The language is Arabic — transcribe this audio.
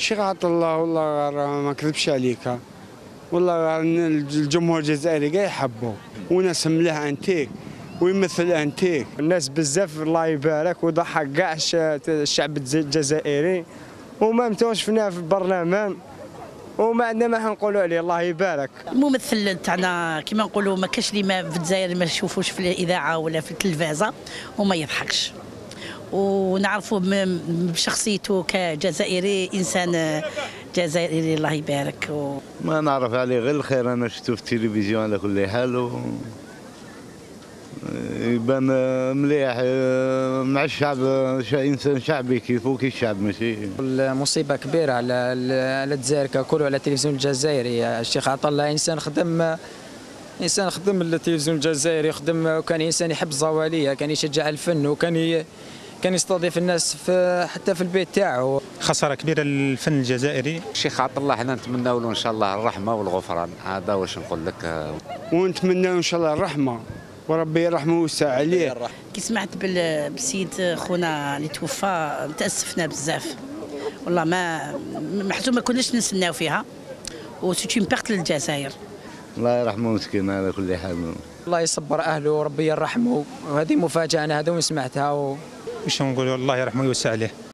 شي عطا الله والله ما كذبش عليك. والله الجمهور الجزائري كاع يحبوا وناس مليح أنتيك ويمثل أنتيك. الناس بزاف الله يبارك وضحك كاع الش- الشعب الجز- الجزائري. وما متوش فينا في البرلمان. وما عندنا ما حنقولوا عليه الله يبارك. الممثل تاعنا كما نقولوا ما كاش اللي ما في الجزائر ما نشوفوش في الإذاعة ولا في التلفازة وما يضحكش. ونعرفوا بشخصيته كجزائري إنسان جزائري. الله يبارك. و... ما نعرف عليه غير الخير أنا شفته في التلفزيون على كل حال و... يبان مليح مع الشعب إنسان شعبي كيفو كي الشعب ماشي. المصيبه كبيرة على على الجزائر ككل وعلى التلفزيون الجزائري. الشيخ عطا الله إنسان خدم إنسان خدم التلفزيون الجزائري خدم كان إنسان يحب الزوالية كان يشجع الفن وكان ي... كان يستضيف الناس في حتى في البيت تاعو. خسارة كبيرة للفن الجزائري. الشيخ عطا الله إحنا نتمنوا له إن شاء الله الرحمة والغفران. هذا واش نقول لك؟ ونتمنى إن شاء الله الرحمة. وربي يرحمه ويوسع عليه. كي سمعت بال- بالسيد خونا اللي توفى تاسفنا بزاف. والله ما محسوب ما كناش نستناو فيها. وسيتي بيرت للجزائر. الله يرحمه مسكين على كل حال. الله يصبر أهله وربي يرحمه. وهذه مفاجأة أنا هذا وين سمعتها و... واش نقولوا الله يرحمه ويوسع عليه